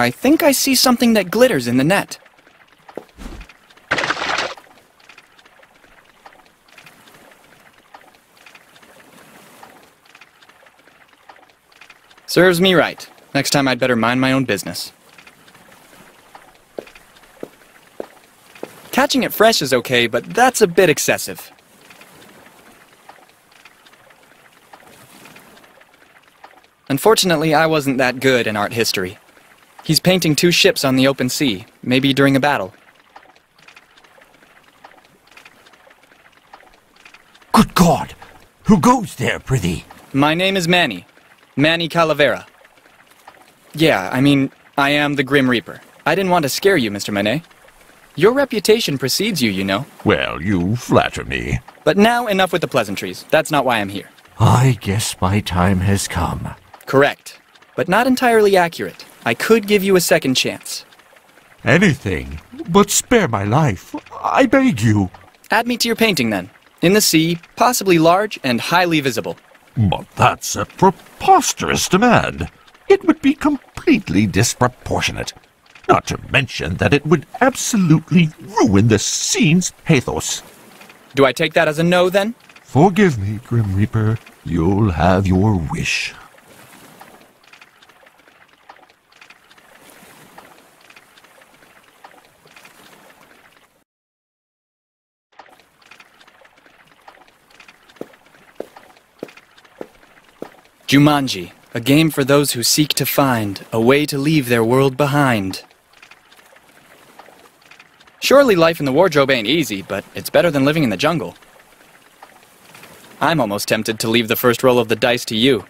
I think I see something that glitters in the net. Serves me right. Next time I'd better mind my own business. Catching it fresh is okay, but that's a bit excessive. Unfortunately, I wasn't that good in art history. He's painting two ships on the open sea, maybe during a battle. Good God! Who goes there, prithee? My name is Manny. Manny Calavera. Yeah, I mean, I am the Grim Reaper. I didn't want to scare you, Mr. Manet. Your reputation precedes you, you know. Well, you flatter me. But now, enough with the pleasantries. That's not why I'm here. I guess my time has come. Correct. But not entirely accurate. I could give you a second chance. Anything, but spare my life. I beg you. Add me to your painting, then. In the sea, possibly large and highly visible. But that's a preposterous demand. It would be completely disproportionate. Not to mention that it would absolutely ruin the scene's pathos. Do I take that as a no, then? Forgive me, Grim Reaper. You'll have your wish. Jumanji, a game for those who seek to find a way to leave their world behind. Surely life in the wardrobe ain't easy, but it's better than living in the jungle. I'm almost tempted to leave the first roll of the dice to you.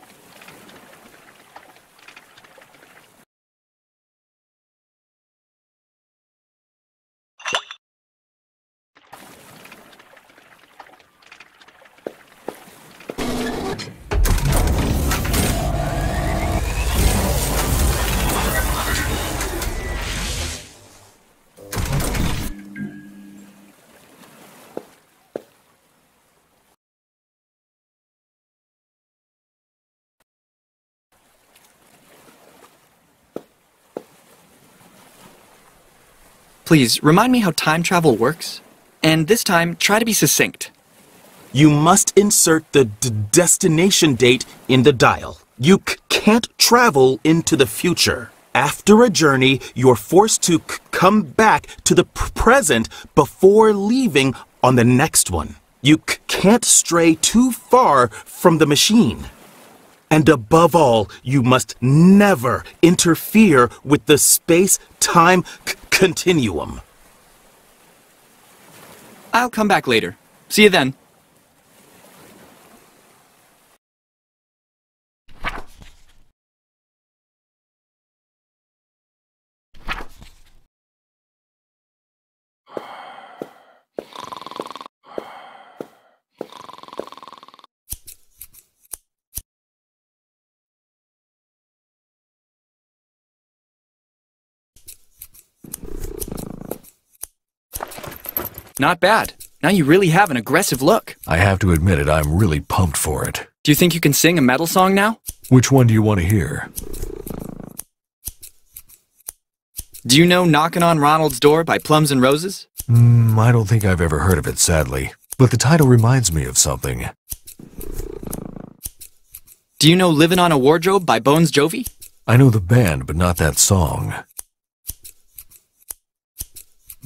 Please, remind me how time travel works. And this time, try to be succinct. You must insert the destination date in the dial. You can't travel into the future. After a journey, you're forced to come back to the present before leaving on the next one. You can't stray too far from the machine. And above all, you must never interfere with the space-time continuum. I'll come back later. See you then. Not bad. Now you really have an aggressive look. I have to admit it, I'm really pumped for it. Do you think you can sing a metal song now? Which one do you want to hear? Do you know Knockin' on Ronald's Door by Plums and Roses? Mm, I don't think I've ever heard of it, sadly. But the title reminds me of something. Do you know Livin' on a Wardrobe by Bones Jovi? I know the band, but not that song.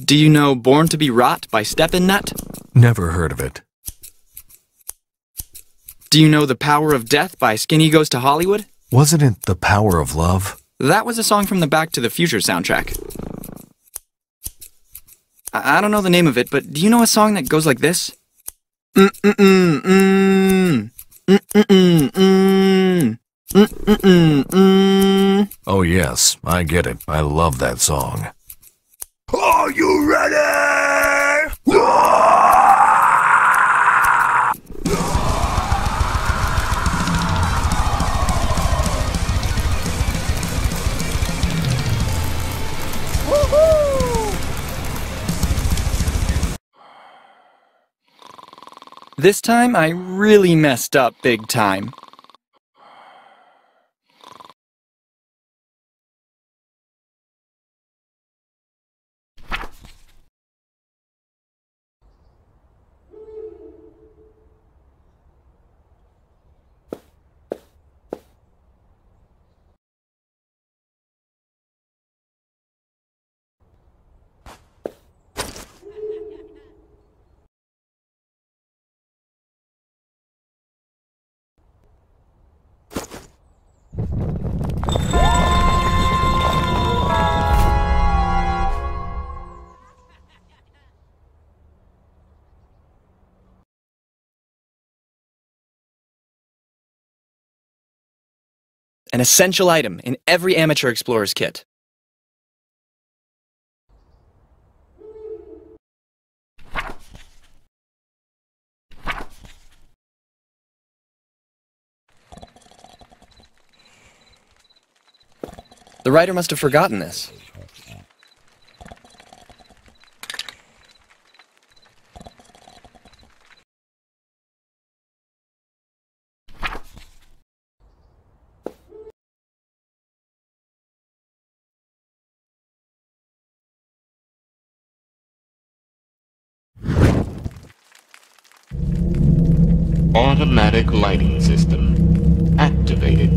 Do you know Born to be Rot by Steppin' Nut? Never heard of it. Do you know The Power of Death by Skinny Goes to Hollywood? Wasn't it The Power of Love? That was a song from the Back to the Future soundtrack. I, I don't know the name of it, but do you know a song that goes like this? Oh yes, I get it. I love that song. Are you ready? This time I really messed up big time. An essential item in every amateur explorer's kit. The writer must have forgotten this. Automatic lighting system activated.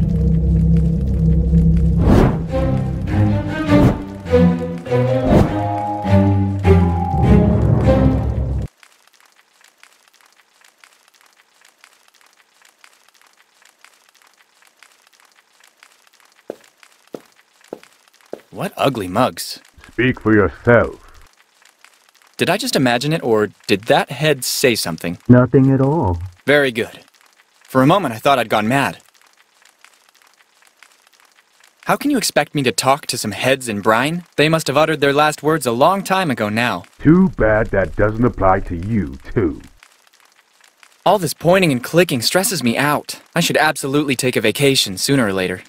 What ugly mugs. Speak for yourself. Did I just imagine it, or did that head say something? Nothing at all. Very good. For a moment, I thought I'd gone mad. How can you expect me to talk to some heads in brine? They must have uttered their last words a long time ago now. Too bad that doesn't apply to you, too. All this pointing and clicking stresses me out. I should absolutely take a vacation sooner or later.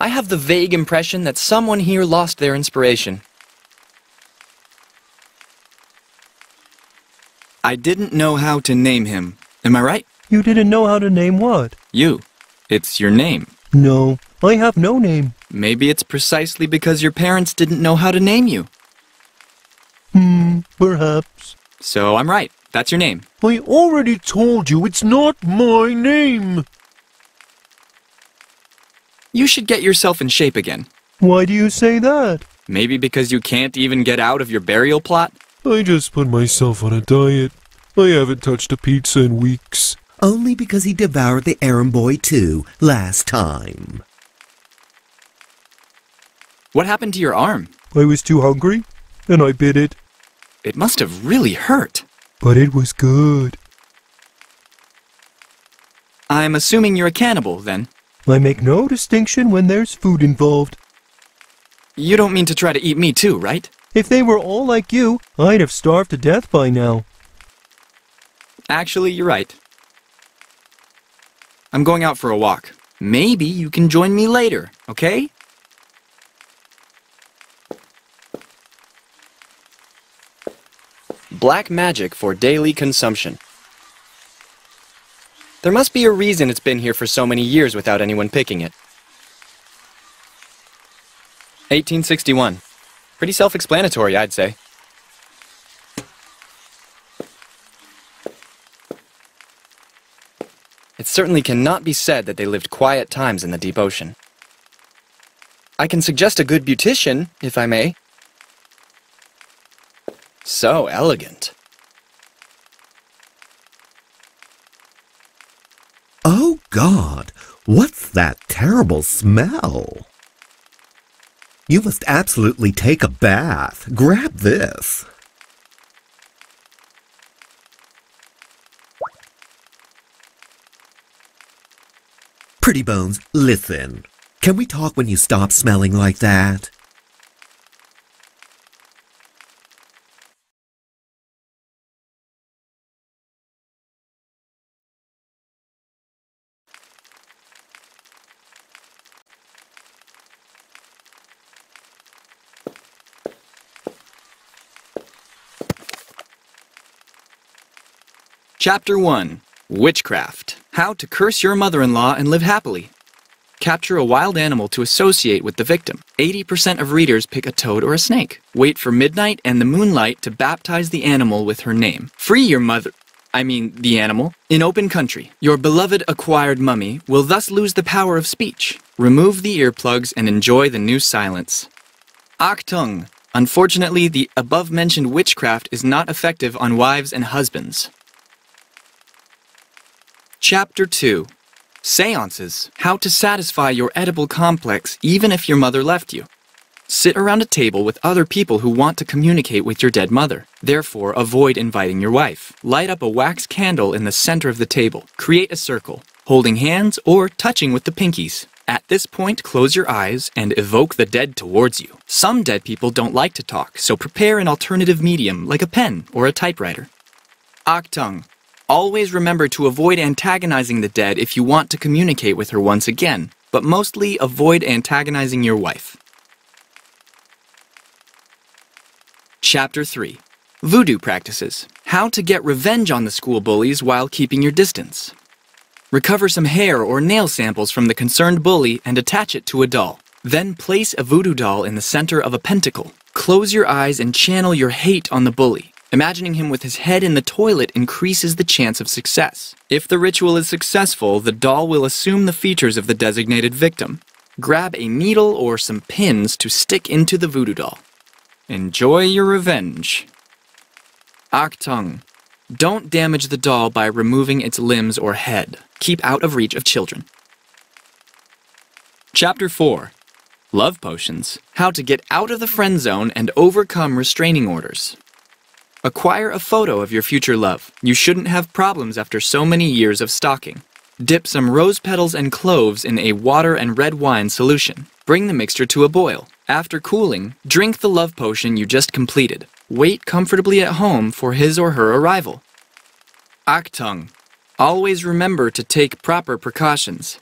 I have the vague impression that someone here lost their inspiration. I didn't know how to name him. Am I right? You didn't know how to name what? You. It's your name. No, I have no name. Maybe it's precisely because your parents didn't know how to name you. Hmm, perhaps. So I'm right. That's your name. I already told you it's not my name. You should get yourself in shape again. Why do you say that? Maybe because you can't even get out of your burial plot? I just put myself on a diet. I haven't touched a pizza in weeks. Only because he devoured the errand boy too, last time. What happened to your arm? I was too hungry, and I bit it. It must have really hurt. But it was good. I'm assuming you're a cannibal, then. I make no distinction when there's food involved. You don't mean to try to eat me too, right? If they were all like you, I'd have starved to death by now. Actually, you're right. I'm going out for a walk. Maybe you can join me later, okay? Black magic for daily consumption. There must be a reason it's been here for so many years without anyone picking it. 1861. Pretty self-explanatory, I'd say. It certainly cannot be said that they lived quiet times in the deep ocean. I can suggest a good beautician, if I may. So elegant. Oh God, what's that terrible smell? You must absolutely take a bath. Grab this. Pretty Bones, listen. Can we talk when you stop smelling like that? Chapter 1 Witchcraft How to curse your mother in law and live happily. Capture a wild animal to associate with the victim. 80% of readers pick a toad or a snake. Wait for midnight and the moonlight to baptize the animal with her name. Free your mother. I mean, the animal. In open country, your beloved acquired mummy will thus lose the power of speech. Remove the earplugs and enjoy the new silence. Achtung! Unfortunately, the above mentioned witchcraft is not effective on wives and husbands. Chapter 2 Seances How to satisfy your edible complex even if your mother left you. Sit around a table with other people who want to communicate with your dead mother. Therefore, avoid inviting your wife. Light up a wax candle in the center of the table. Create a circle, holding hands or touching with the pinkies. At this point, close your eyes and evoke the dead towards you. Some dead people don't like to talk, so prepare an alternative medium like a pen or a typewriter. Achtung. Always remember to avoid antagonizing the dead if you want to communicate with her once again, but mostly avoid antagonizing your wife. Chapter 3 Voodoo Practices How to get revenge on the school bullies while keeping your distance. Recover some hair or nail samples from the concerned bully and attach it to a doll. Then place a voodoo doll in the center of a pentacle. Close your eyes and channel your hate on the bully. Imagining him with his head in the toilet increases the chance of success. If the ritual is successful, the doll will assume the features of the designated victim. Grab a needle or some pins to stick into the voodoo doll. Enjoy your revenge. Achtung. Don't damage the doll by removing its limbs or head. Keep out of reach of children. Chapter 4 Love Potions How to get out of the friend zone and overcome restraining orders. Acquire a photo of your future love. You shouldn't have problems after so many years of stalking. Dip some rose petals and cloves in a water and red wine solution. Bring the mixture to a boil. After cooling, drink the love potion you just completed. Wait comfortably at home for his or her arrival. Achtung. Always remember to take proper precautions.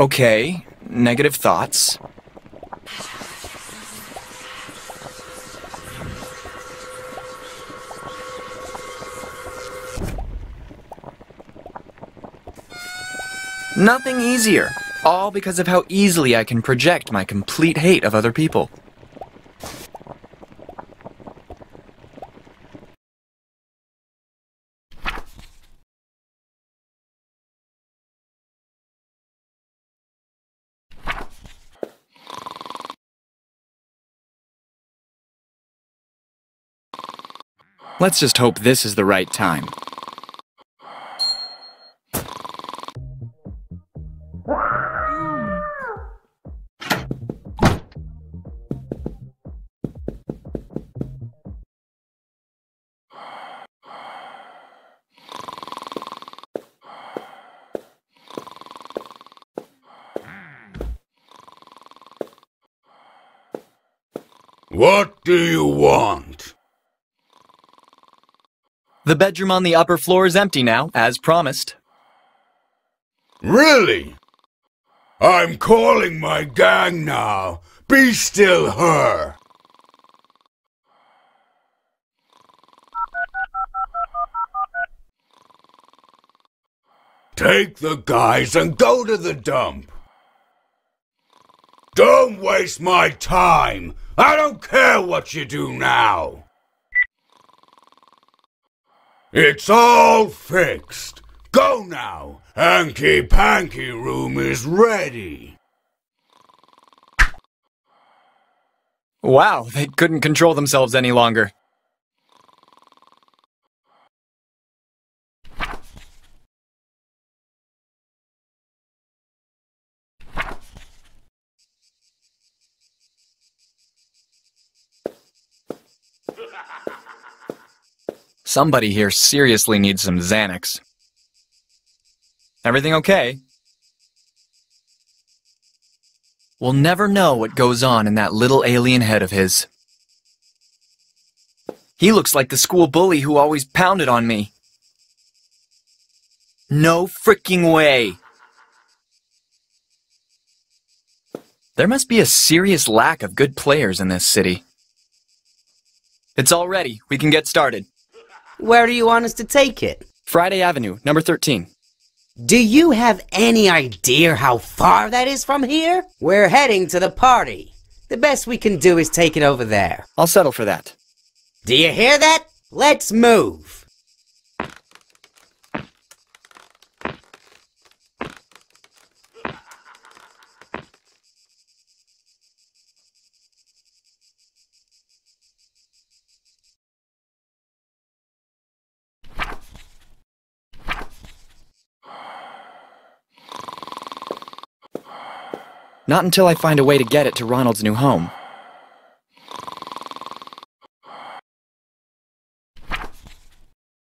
Okay, negative thoughts. Nothing easier. All because of how easily I can project my complete hate of other people. Let's just hope this is the right time. What do you want? Bedroom on the upper floor is empty now, as promised. Really? I'm calling my gang now. Be still her. Take the guys and go to the dump. Don't waste my time. I don't care what you do now. It's all fixed. Go now. Hanky Panky room is ready. Wow, they couldn't control themselves any longer. Somebody here seriously needs some Xanax. Everything okay? We'll never know what goes on in that little alien head of his. He looks like the school bully who always pounded on me. No freaking way! There must be a serious lack of good players in this city. It's all ready. We can get started. Where do you want us to take it? Friday Avenue, number 13. Do you have any idea how far that is from here? We're heading to the party. The best we can do is take it over there. I'll settle for that. Do you hear that? Let's move. Not until I find a way to get it to Ronald's new home.